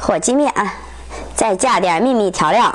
火鸡面啊，再加点秘密调料。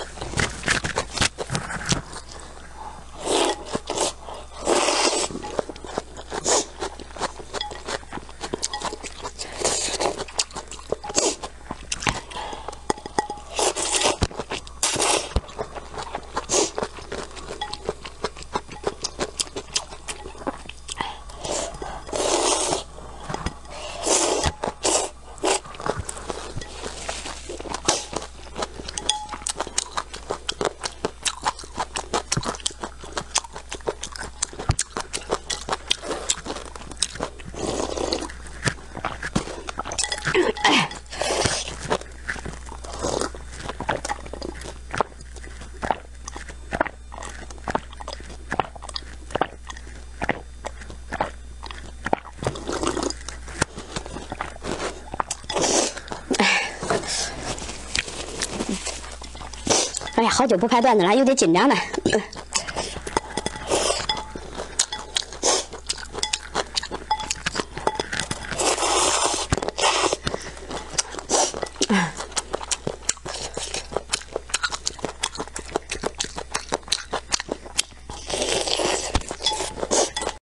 哎呀，好久不拍段子了，有点紧张呢。